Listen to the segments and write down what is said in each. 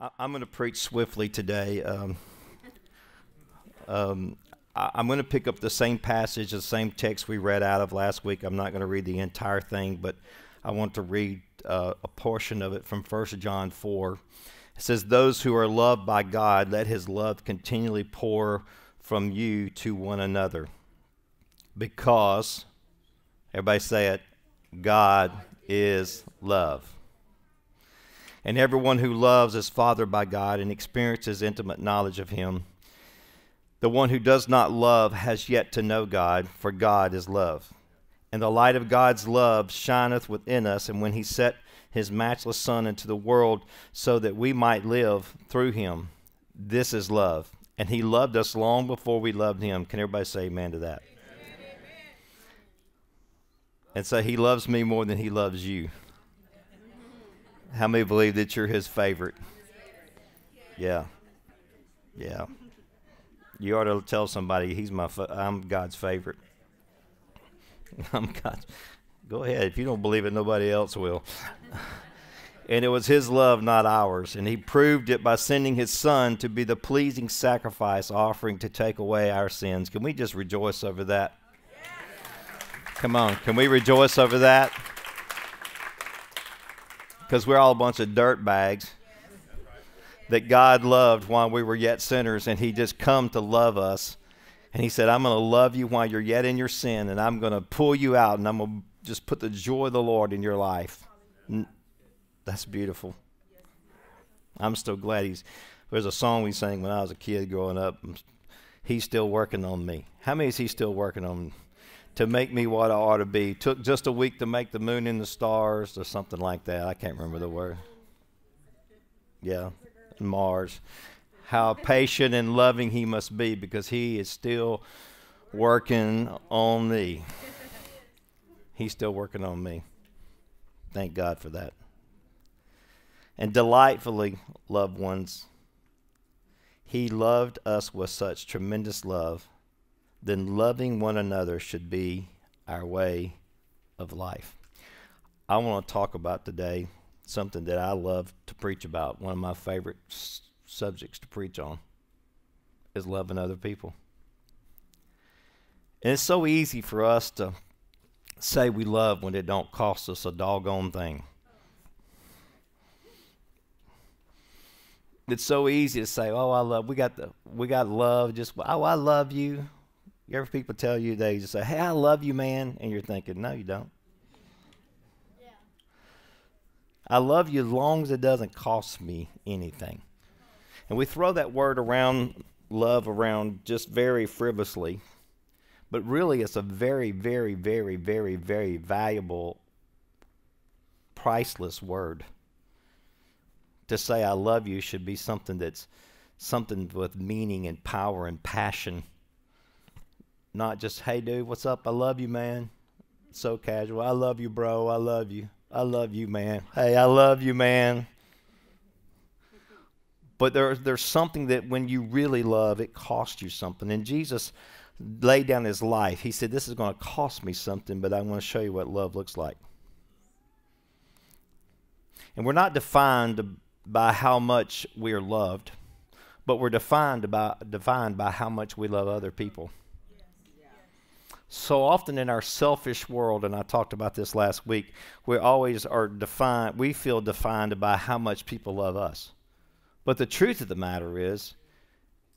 I, am going to preach swiftly today. Um, um, I, am going to pick up the same passage, the same text we read out of last week. I'm not going to read the entire thing, but I want to read uh, a portion of it from 1 John 4. It says, Those who are loved by God, let his love continually pour from you to one another. Because, everybody say it, God is love. And everyone who loves is fathered by God and experiences intimate knowledge of Him. The one who does not love has yet to know God, for God is love. And the light of God's love shineth within us, and when He set His matchless Son into the world so that we might live through Him, this is love. And He loved us long before we loved Him. Can everybody say amen to that? And so He loves me more than He loves you. How many believe that you're his favorite? Yeah. Yeah. You ought to tell somebody he's my fa- I'm God's favorite. I'm God's. Go ahead. If you don't believe it, nobody else will. and it was his love, not ours. And he proved it by sending his son to be the pleasing sacrifice offering to take away our sins. Can we just rejoice over that? Come on. Can we rejoice over that? Because we're all a bunch of dirt bags that God loved while we were yet sinners, and He just come to love us. And He said, I'm going to love you while you're yet in your sin, and I'm going to pull you out, and I'm going to just put the joy of the Lord in your life. That's beautiful. I'm still glad He's. There's a song we sang when I was a kid growing up. He's still working on me. How many is He still working on? To make me what I ought to be. Took just a week to make the moon and the stars, or something like that. I can't remember the word. Yeah, Mars. How patient and loving he must be because he is still working on me. He's still working on me. Thank God for that. And delightfully, loved ones, he loved us with such tremendous love then loving one another should be our way of life. I want to talk about today something that I love to preach about. One of my favorite s- subjects to preach on is loving other people. And it's so easy for us to say we love when it don't cost us a doggone thing. It's so easy to say, "Oh, I love. We got the we got love. Just oh, I love you. You ever people tell you they just say, "Hey, I love you, man," and you're thinking, "No, you don't." Yeah. I love you as long as it doesn't cost me anything. And we throw that word around, love around, just very frivolously. But really, it's a very, very, very, very, very valuable, priceless word. To say I love you should be something that's something with meaning and power and passion not just, hey, dude, what's up? I love you, man. So casual. I love you, bro. I love you. I love you, man. Hey, I love you, man. But there, there's something that when you really love, it costs you something. And Jesus laid down his life. He said, This is going to cost me something, but I want to show you what love looks like. And we're not defined by how much we are loved, but we're defined by, defined by how much we love other people so often in our selfish world, and I talked about this last week, we always are defined, we feel defined by how much people love us. But the truth of the matter is,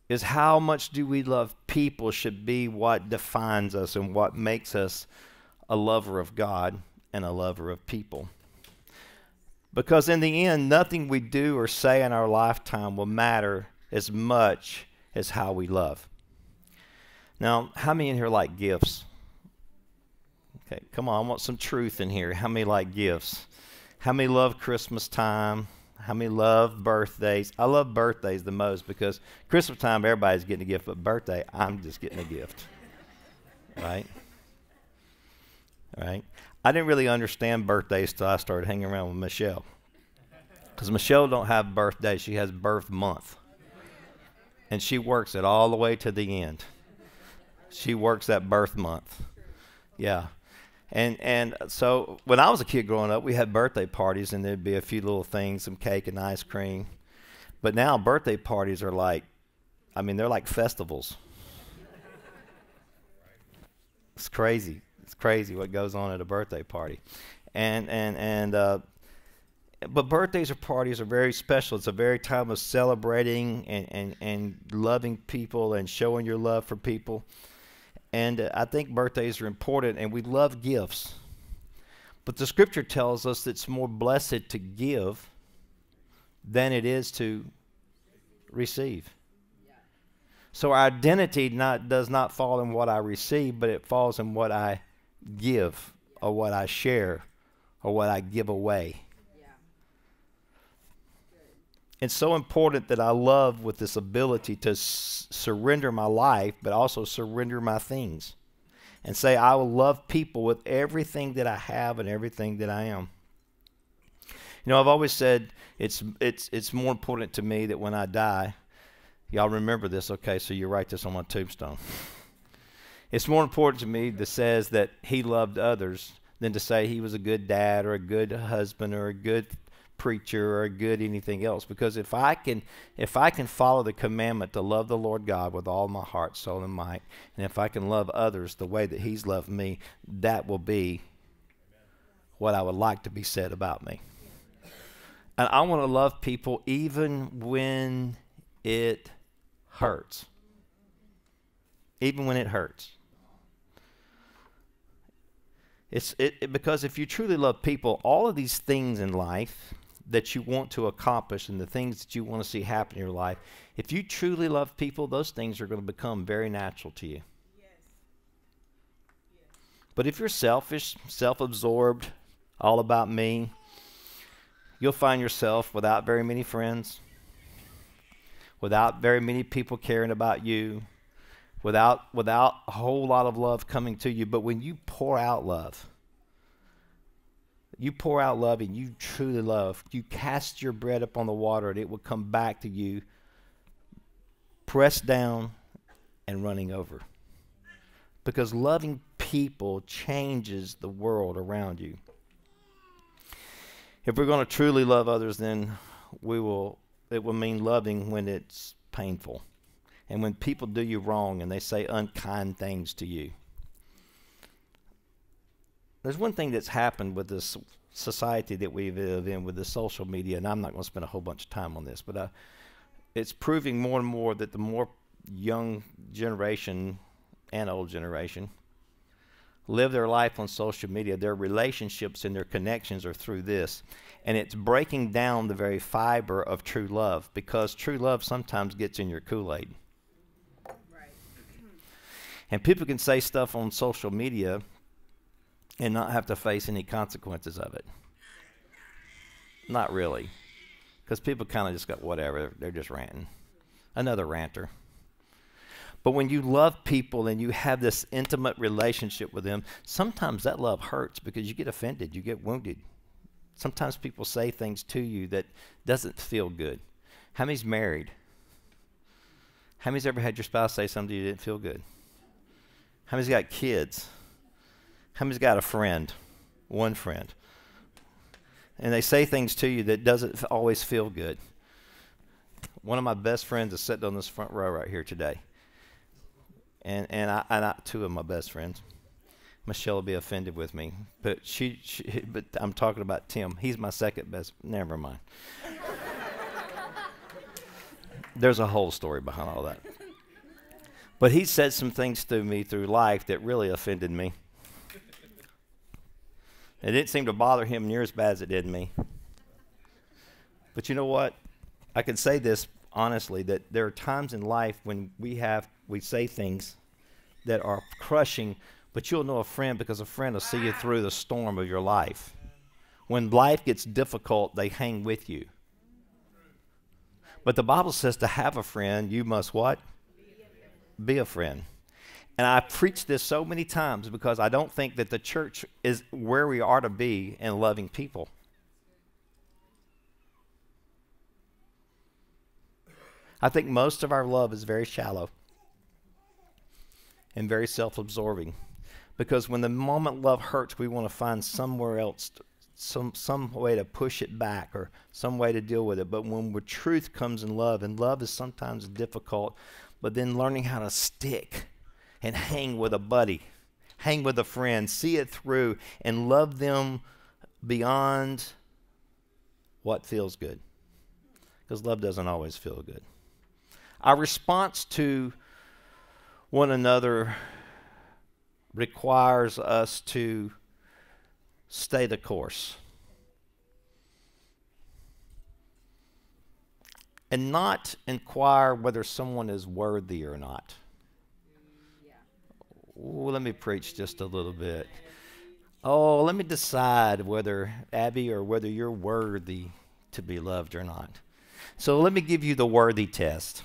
is how much do we love people should be what defines us and what makes us a lover of God and a lover of people. Because in the end, nothing we do or say in our lifetime will matter as much as how we love. Now, how many in here like gifts? Okay, come on, I want some truth in here. How many like gifts? How many love Christmas time? How many love birthdays? I love birthdays the most because Christmas time everybody's getting a gift, but birthday I'm just getting a gift. Right? Right? I didn't really understand birthdays till I started hanging around with Michelle. Because Michelle don't have birthday, she has birth month. And she works it all the way to the end. She works that birth month. Yeah. And and so when I was a kid growing up, we had birthday parties, and there'd be a few little things, some cake and ice cream. But now birthday parties are like, I mean, they're like festivals. It's crazy. It's crazy what goes on at a birthday party, and and and. Uh, but birthdays or parties are very special. It's a very time of celebrating and, and, and loving people and showing your love for people. And uh, I think birthdays are important, and we love gifts. But the scripture tells us it's more blessed to give than it is to receive. So our identity not, does not fall in what I receive, but it falls in what I give or what I share or what I give away. It's so important that I love with this ability to s- surrender my life, but also surrender my things. And say, I will love people with everything that I have and everything that I am. You know, I've always said it's, it's, it's more important to me that when I die, y'all remember this, okay, so you write this on my tombstone. it's more important to me that says that he loved others than to say he was a good dad or a good husband or a good preacher or a good anything else because if I can if I can follow the commandment to love the Lord God with all my heart, soul and might, and if I can love others the way that he's loved me, that will be what I would like to be said about me. And I want to love people even when it hurts. Even when it hurts. It's it, it, because if you truly love people, all of these things in life that you want to accomplish and the things that you want to see happen in your life, if you truly love people, those things are going to become very natural to you. But if you're selfish, self absorbed, all about me, you'll find yourself without very many friends, without very many people caring about you, without, without a whole lot of love coming to you. But when you pour out love, you pour out love and you truly love, you cast your bread upon the water and it will come back to you pressed down and running over. Because loving people changes the world around you. If we're going to truly love others, then we will it will mean loving when it's painful. And when people do you wrong and they say unkind things to you. There's one thing that's happened with this society that we live in with the social media, and I'm not going to spend a whole bunch of time on this, but uh, it's proving more and more that the more young generation and old generation live their life on social media, their relationships and their connections are through this. And it's breaking down the very fiber of true love because true love sometimes gets in your Kool Aid. Right. And people can say stuff on social media and not have to face any consequences of it. Not really. Because people kind of just got whatever, they're just ranting. Another ranter. But when you love people and you have this intimate relationship with them, sometimes that love hurts because you get offended, you get wounded. Sometimes people say things to you that doesn't feel good. How many's married? How many's ever had your spouse say something you didn't feel good? How many's got kids? How many's got a friend? One friend. And they say things to you that doesn't always feel good. One of my best friends is sitting on this front row right here today. And and I, and I two of my best friends. Michelle will be offended with me, but she, she but I'm talking about Tim. He's my second best. Never mind. There's a whole story behind all that. But he said some things to me through life that really offended me. It didn't seem to bother him near as bad as it did me. But you know what? I can say this honestly that there are times in life when we have we say things that are crushing, but you'll know a friend because a friend will see you through the storm of your life. When life gets difficult, they hang with you. But the Bible says to have a friend, you must what? Be a friend. And I preach this so many times because I don't think that the church is where we are to be in loving people. I think most of our love is very shallow and very self absorbing. Because when the moment love hurts, we want to find somewhere else some some way to push it back or some way to deal with it. But when truth comes in love, and love is sometimes difficult, but then learning how to stick and hang with a buddy, hang with a friend, see it through, and love them beyond what feels good. Because love doesn't always feel good. Our response to one another requires us to stay the course. And not inquire whether someone is worthy or not. Ooh, let me preach just a little bit. Oh, let me decide whether, Abby, or whether you're worthy to be loved or not. So let me give you the worthy test.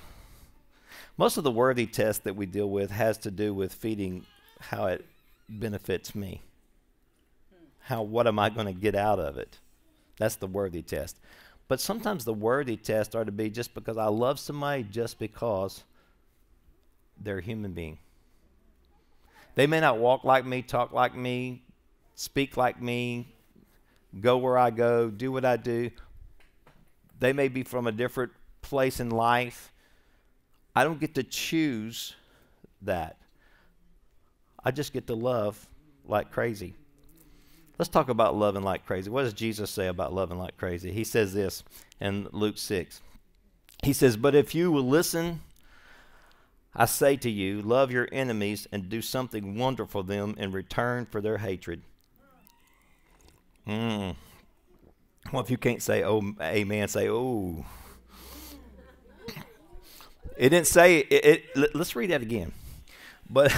Most of the worthy test that we deal with has to do with feeding how it benefits me. How what am I going to get out of it? That's the worthy test. But sometimes the worthy test are to be just because I love somebody just because they're a human being. They may not walk like me, talk like me, speak like me, go where I go, do what I do. They may be from a different place in life. I don't get to choose that. I just get to love like crazy. Let's talk about loving like crazy. What does Jesus say about loving like crazy? He says this in Luke 6. He says, But if you will listen, I say to you, love your enemies and do something wonderful for them in return for their hatred. Mm. Well, if you can't say, oh, amen, say, oh. It didn't say, it, it, let's read that again. But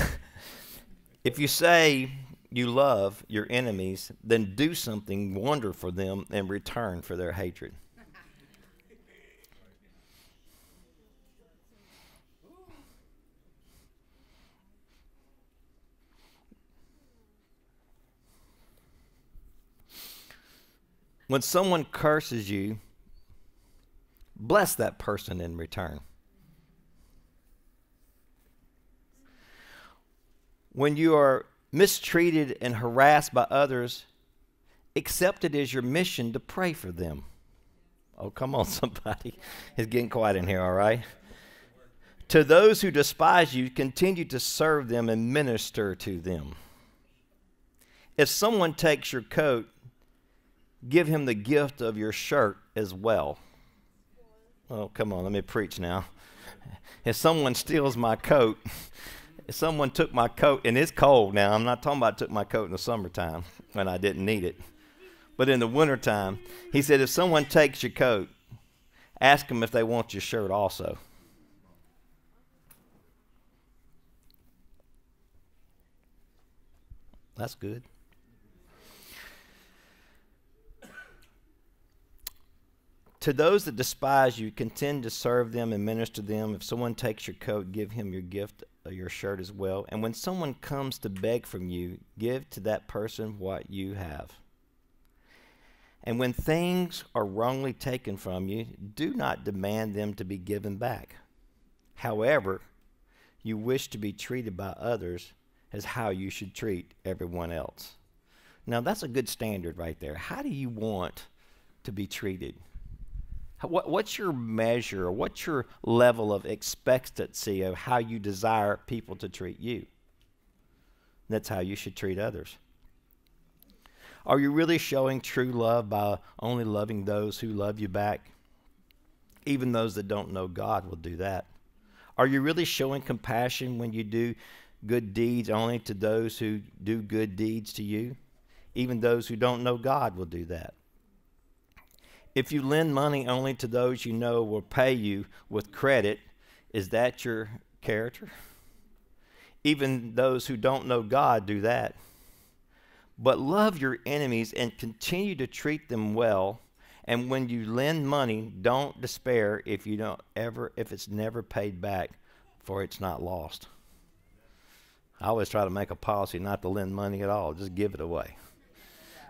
if you say you love your enemies, then do something wonderful for them in return for their hatred. When someone curses you, bless that person in return. when you are mistreated and harassed by others, accept it as your mission to pray for them. Oh, come on, somebody. It's getting quiet in here, all right? To those who despise you, continue to serve them and minister to them. If someone takes your coat, give him the gift of your shirt as well. Oh, come on, let me preach now. If someone steals my coat, someone took my coat, and it's cold now. I'm not talking about took my coat in the summertime when I didn't need it. But in the wintertime, he said, if someone takes your coat, ask them if they want your shirt also. That's good. To those that despise you, contend to serve them and minister them. If someone takes your coat, give him your gift, uh, your shirt as well. And when someone comes to beg from you, give to that person what you have. And when things are wrongly taken from you, do not demand them to be given back. However, you wish to be treated by others as how you should treat everyone else. Now, that's a good standard right there. How do you want to be treated? What, what's your measure? What's your level of expectancy of how you desire people to treat you? That's how you should treat others. Are you really showing true love by only loving those who love you back? Even those that don't know God will do that. Are you really showing compassion when you do good deeds only to those who do good deeds to you? Even those who don't know God will do that. If you lend money only to those you know will pay you with credit, is that your character? Even those who don't know God do that. But love your enemies and continue to treat them well. And when you lend money, don't despair if you don't ever if it's never paid back, for it's not lost. I always try to make a policy not to lend money at all, just give it away.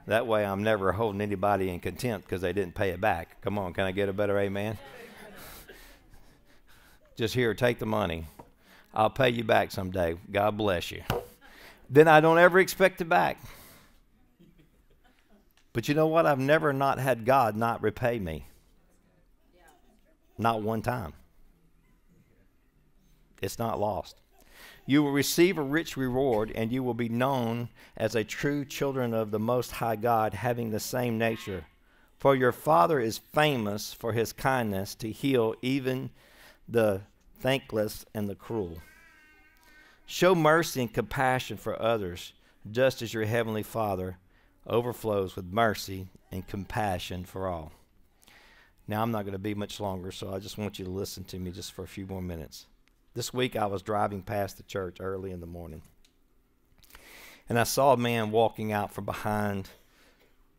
That way I'm never holding anybody in contempt because they didn't pay it back. Come on, can I get a better amen? Just here, take the money. I'll pay you back someday. God bless you. Then I don't ever expect it back. But you know what? I've never not had God not repay me. Not one time. It's not lost. You will receive a rich reward, and you will be known as a true children of the Most High God, having the same nature. For your Father is famous for his kindness to heal even the thankless and the cruel. Show mercy and compassion for others, just as your Heavenly Father overflows with mercy and compassion for all. Now, I'm not going to be much longer, so I just want you to listen to me just for a few more minutes. This week I was driving past the church early in the morning, and I saw a man walking out from behind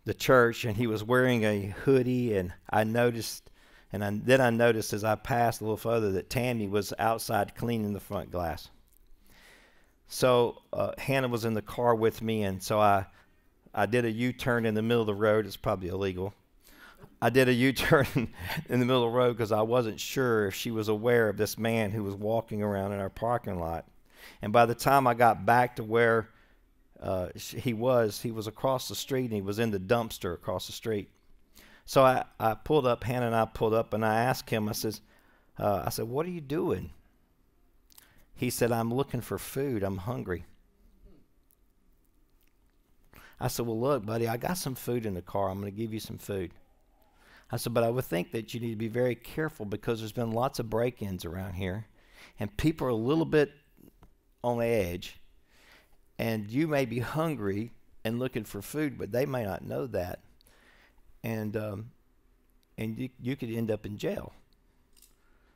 the church, and he was wearing a hoodie, and I noticed. And I, then I noticed as I passed a little further that Tammy was outside cleaning the front glass. So uh, Hannah was in the car with me, and so I, I did a U-turn in the middle of the road. It's probably illegal. I did a U-turn in the middle of the road because I wasn't sure if she was aware of this man who was walking around in our parking lot. And by the time I got back to where uh, he was, he was across the street and he was in the dumpster across the street. So I, I pulled up, Hannah and I pulled up, and I asked him, I says, uh, I said, what are you doing? He said, I'm looking for food. I'm hungry. I said, Well, look, buddy, I got some food in the car. I'm going to give you some food. I said, But I would think that you need to be very careful because there's been lots of break ins around here, and people are a little bit on the edge, and you may be hungry and looking for food, but they may not know that. And, um, and you, you could end up in jail.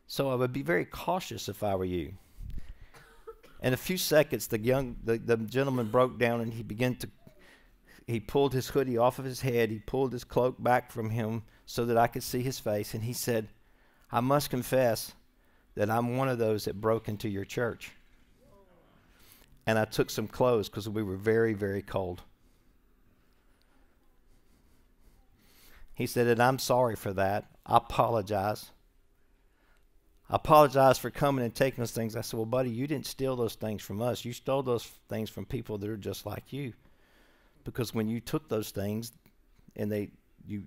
So I would be very cautious if I were you. In a few seconds, the young the, the gentleman broke down and he began to he pulled his hoodie off of his head. He pulled his cloak back from him so that I could see his face. And he said, I must confess that I'm one of those that broke into your church. And I took some clothes because we were very, very cold. He said, and I'm sorry for that. I apologize. I apologize for coming and taking those things. I said, Well, buddy, you didn't steal those things from us. You stole those things from people that are just like you. Because when you took those things and they you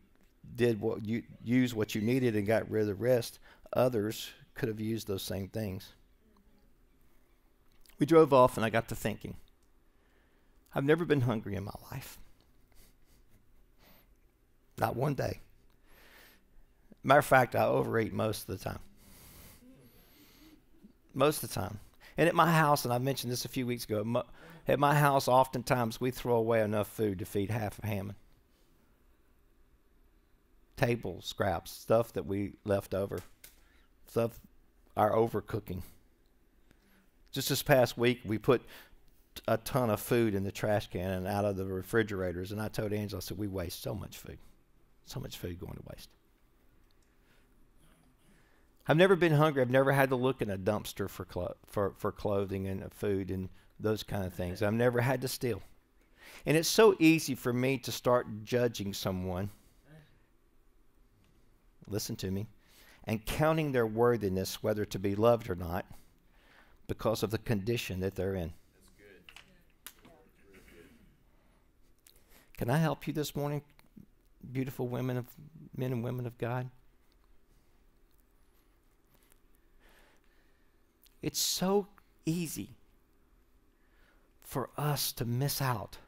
did what you used what you needed and got rid of the rest, others could have used those same things. We drove off and I got to thinking. I've never been hungry in my life. Not one day. Matter of fact, I overeat most of the time most of the time. And at my house, and I mentioned this a few weeks ago, at my house, oftentimes we throw away enough food to feed half of Hammond. Table scraps, stuff that we left over, stuff, our overcooking. Just this past week, we put a ton of food in the trash can and out of the refrigerators. And I told Angela, I said, we waste so much food, so much food going to waste. I've never been hungry. I've never had to look in a dumpster for clo- for for clothing and food and those kind of things. I've never had to steal. And it's so easy for me to start judging someone. Listen to me. And counting their worthiness whether to be loved or not because of the condition that they're in. Can I help you this morning, beautiful women of men and women of God? It's so easy for us to miss out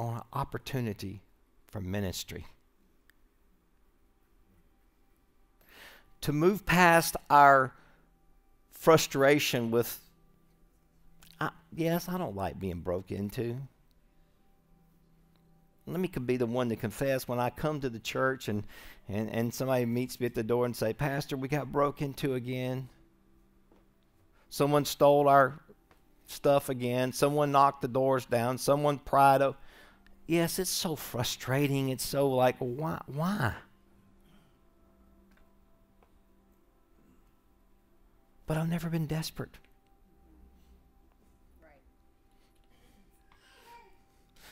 on an opportunity for ministry. To move past our frustration with, uh, yes, I don't like being broke into. Let me be the one to confess when I come to the church and, and, and somebody meets me at the door and say, Pastor, we got broke into again. Someone stole our stuff again. Someone knocked the doors down. Someone pried up. Yes, it's so frustrating. It's so like, why? Why? But I've never been desperate.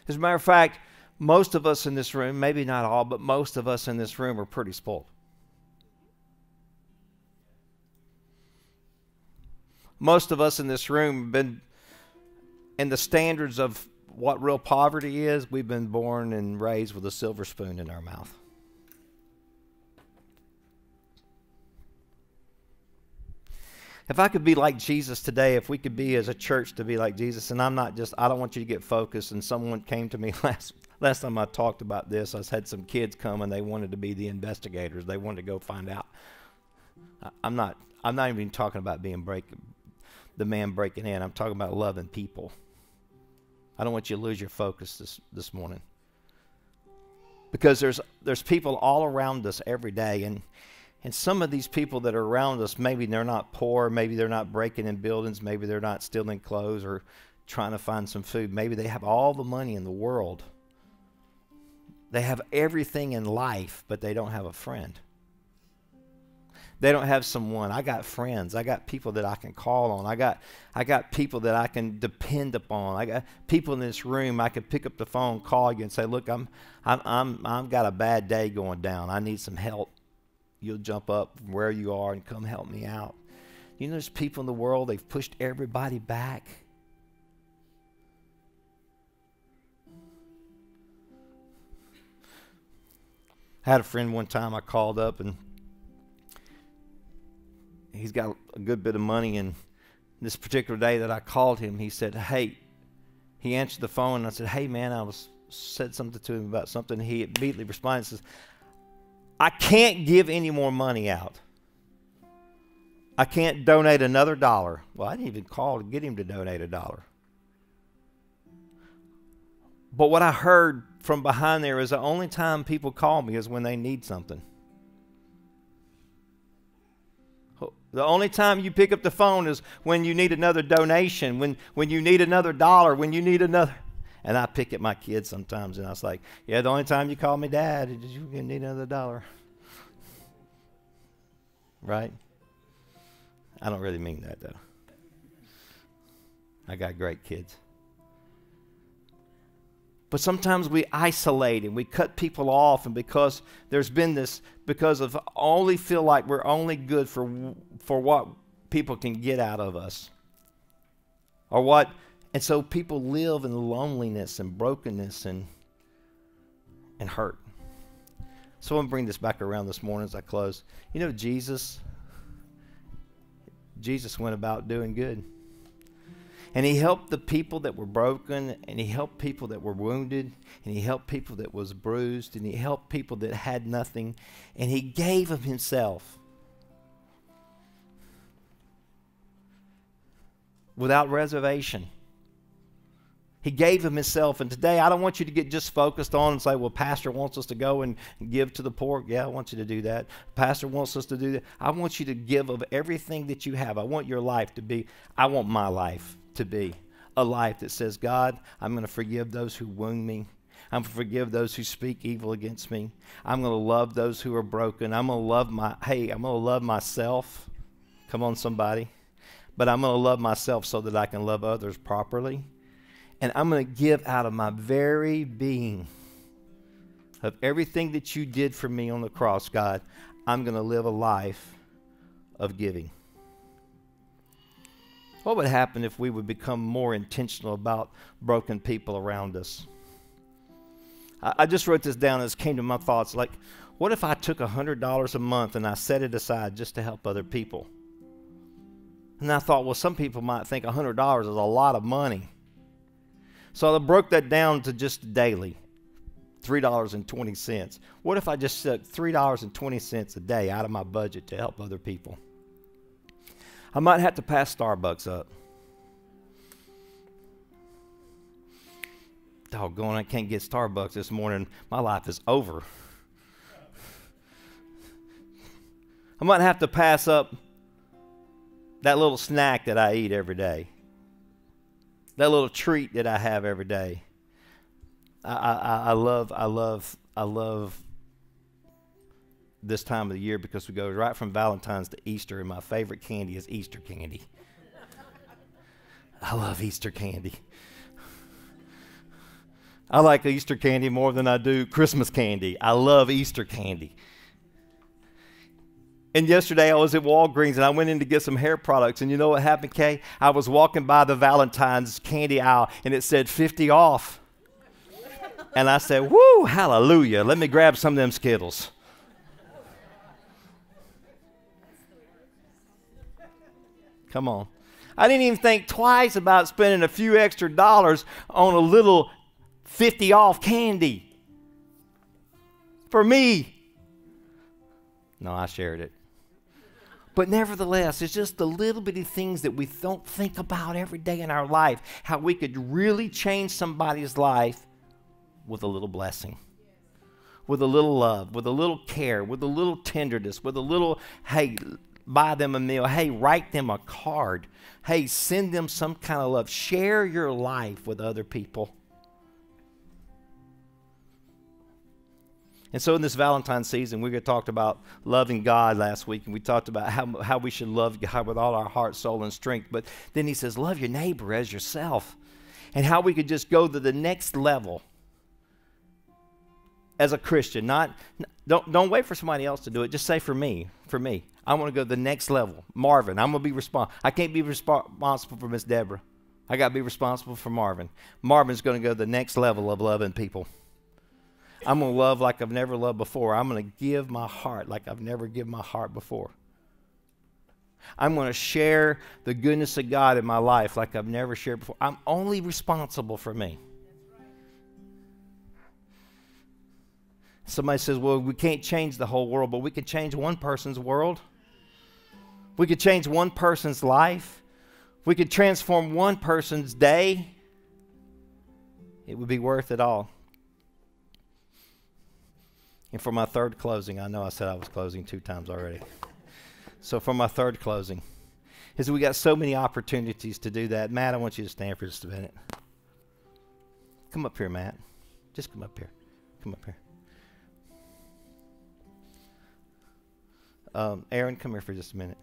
As a matter of fact, most of us in this room, maybe not all, but most of us in this room are pretty spoiled. most of us in this room have been in the standards of what real poverty is, we've been born and raised with a silver spoon in our mouth. If I could be like Jesus today, if we could be as a church to be like Jesus, and I'm not just, I don't want you to get focused. And someone came to me last last time I talked about this, I had some kids come and they wanted to be the investigators. They wanted to go find out. I'm not. I'm not even talking about being break, the man breaking in. I'm talking about loving people. I don't want you to lose your focus this this morning because there's there's people all around us every day and and some of these people that are around us, maybe they're not poor, maybe they're not breaking in buildings, maybe they're not stealing clothes or trying to find some food. Maybe they have all the money in the world. They have everything in life, but they don't have a friend. They don't have someone. I got friends. I got people that I can call on. I got I got people that I can depend upon. I got people in this room I could pick up the phone, call you and say, "Look, I'm I'm I'm I've got a bad day going down. I need some help." You'll jump up from where you are and come help me out. You know, there's people in the world, they've pushed everybody back. I had a friend one time I called up and he's got a good bit of money and this particular day that I called him, he said, Hey, he answered the phone and I said, Hey man, I was said something to him about something. He immediately responded and says, I can't give any more money out. I can't donate another dollar. Well, I didn't even call to get him to donate a dollar. But what I heard from behind there is the only time people call me is when they need something. The only time you pick up the phone is when you need another donation, when, when you need another dollar, when you need another. And I pick at my kids sometimes, and I was like, "Yeah, the only time you call me dad is you need another dollar." Right? I don't really mean that though. I got great kids. But sometimes we isolate and we cut people off, and because there's been this, because of only feel like we're only good for for what people can get out of us, or what and so people live in loneliness and brokenness and, and hurt. So I'm bring this back around this morning as I close. You know, Jesus, Jesus went about doing good. And he helped the people that were broken, and he helped people that were wounded, and he helped people that was bruised, and he helped people that had nothing, and he gave of himself. Without reservation. He gave him himself. And today, I don't want you to get just focused on and say, well, Pastor wants us to go and give to the poor. Yeah, I want you to do that. Pastor wants us to do that. I want you to give of everything that you have. I want your life to be, I want my life to be a life that says, God, I'm going to forgive those who wound me. I'm going to forgive those who speak evil against me. I'm going to love those who are broken. I'm going to love my, hey, I'm going to love myself. Come on, somebody. But I'm going to love myself so that I can love others properly and I'm going to give out of my very being of everything that you did for me on the cross, God. I'm going to live a life of giving. What would happen if we would become more intentional about broken people around us? I, just wrote this down as came to my thoughts. Like, what if I took $100 a month and I set it aside just to help other people? And I thought, well, some people might think $100 is a lot of money. So I broke that down to just daily. $3.20. What if I just took $3.20 a day out of my budget to help other people? I might have to pass Starbucks up. Doggone, I can't get Starbucks this morning. My life is over. I might have to pass up that little snack that I eat every day that little treat that I have every day. I, I, I love, I love, I love this time of the year because we go right from Valentine's to Easter, and my favorite candy is Easter candy. I love Easter candy. I like Easter candy more than I do Christmas candy. I love Easter candy. And yesterday I was at Walgreens and I went in to get some hair products. And you know what happened, Kay? I was walking by the Valentine's candy aisle and it said 50 off. And I said, Woo, hallelujah. Let me grab some of them Skittles. Come on. I didn't even think twice about spending a few extra dollars on a little 50 off candy. For me. No, I shared it. But nevertheless, it's just the little bitty things that we don't think about every day in our life, how we could really change somebody's life with a little blessing, with a little love, with a little care, with a little tenderness, with a little, hey, buy them a meal, hey, write them a card, hey, send them some kind of love. Share your life with other people. And so, in this Valentine season, we talked about loving God last week, and we talked about how, how we should love God with all our heart, soul, and strength. But then he says, Love your neighbor as yourself, and how we could just go to the next level as a Christian. Not don't don't wait for somebody else to do it. Just say for me, for me. I want to go to the next level. Marvin, I'm gonna be responsible. I can't be responsible for Miss Deborah. I got to be responsible for Marvin. Marvin's going to go to the next level of loving people. I'm going to love like I've never loved before. I'm going to give my heart like I've never given my heart before. I'm going to share the goodness of God in my life like I've never shared before. I'm only responsible for me. Somebody says, well, we can't change the whole world, but we can change one person's world. We could change one person's life. We could transform one person's day. It would be worth it all. And for my third closing, I know I said I was closing two times already. So for my third closing, is we got so many opportunities to do that. Matt, I want you to stand for just a minute. Come up here, Matt. Just come up here. Come up here. Um, Aaron, come here for just a minute.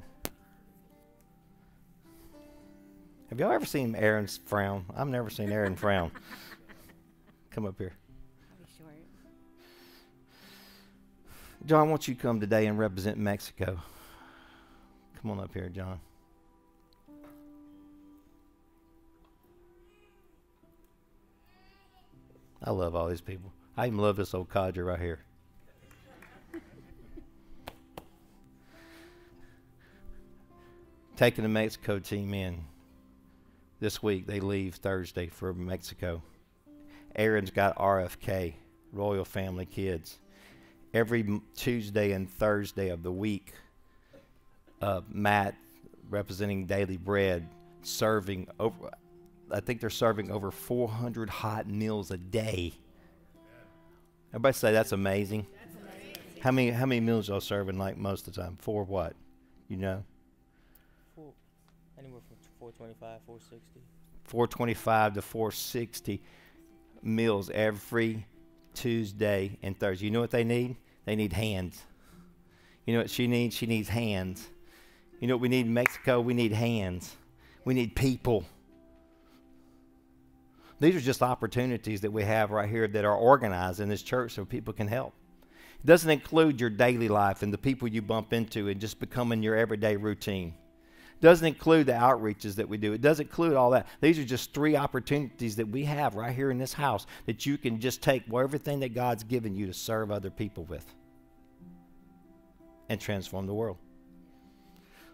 Have y'all ever seen Aaron's frown? I've never seen Aaron frown. Come up here. John, I want you come today and represent Mexico. Come on up here, John. I love all these people. I even love this old codger right here. Taking the Mexico team in this week. They leave Thursday for Mexico. Aaron's got RFK, Royal Family Kids every Tuesday and Thursday of the week, uh, Matt, representing Daily Bread, serving over, I think they're serving over 400 hot meals a day. Everybody say that's amazing. That's amazing. How many how many meals y'all serving like most of the time? For what? You know? Four, anywhere from 425, 460. 425 to 460 meals every Tuesday, and Thursday. You know what they need? They need hands. You know what she needs? She needs hands. You know what we need in Mexico? We need hands. We need people. These are just opportunities that we have right here that are organized in this church so people can help. It doesn't include your daily life and the people you bump into and just becoming your everyday routine doesn't include the outreaches that we do. It doesn't include all that. These are just three opportunities that we have right here in this house that you can just take everything that God's given you to serve other people with and transform the world.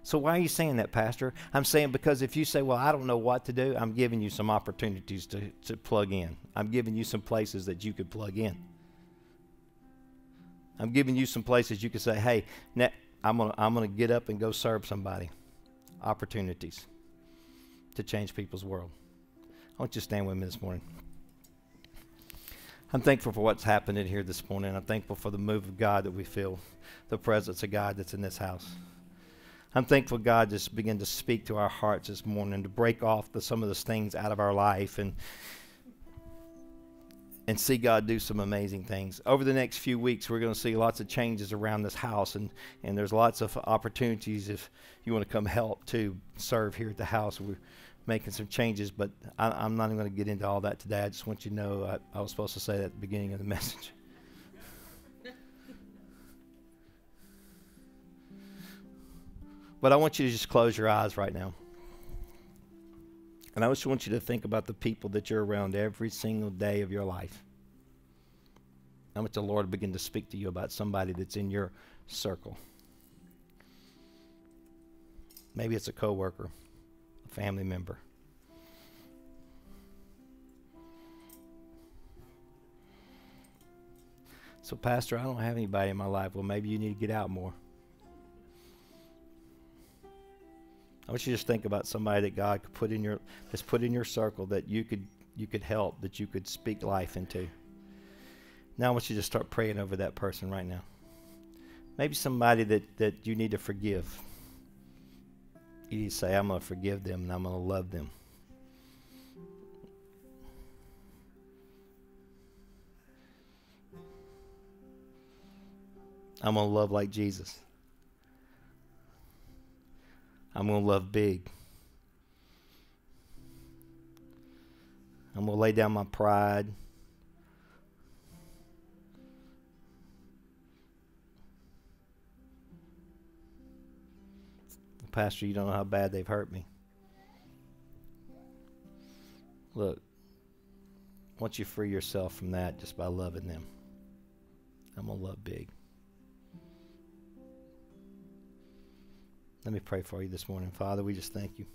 So why are you saying that, Pastor? I'm saying because if you say, well, I don't know what to do, I'm giving you some opportunities to, to plug in. I'm giving you some places that you could plug in. I'm giving you some places you could say, hey, I'm going to I'm gonna get up and go serve somebody opportunities to change people's world. I want you to stand with me this morning. I'm thankful for what's happening here this morning. I'm thankful for the move of God that we feel, the presence of God that's in this house. I'm thankful God just begin to speak to our hearts this morning to break off the, some of those things out of our life and and see God do some amazing things. Over the next few weeks, we're going to see lots of changes around this house, and, and there's lots of opportunities if you want to come help to serve here at the house. We're making some changes, but I, am not even going to get into all that today. I just want you to know I, I was supposed to say that at the beginning of the message. But I want you to just close your eyes right now. And I just want you to think about the people that you're around every single day of your life. I want the Lord to begin to speak to you about somebody that's in your circle. Maybe it's a coworker, a family member. So, Pastor, I don't have anybody in my life. Well, maybe you need to get out more. I want you to just think about somebody that God could put in your that's put in your circle that you could you could help, that you could speak life into. Now I want you to start praying over that person right now. Maybe somebody that, that you need to forgive. You need to say, I'm going to forgive them and I'm going to love them. I'm going to love like Jesus. I'm going to love big. I'm going to lay down my pride. Pastor, you don't know how bad they've hurt me. Look, once you free yourself from that just by loving them, I'm going to love big. Let me pray for you this morning. Father, we just thank you.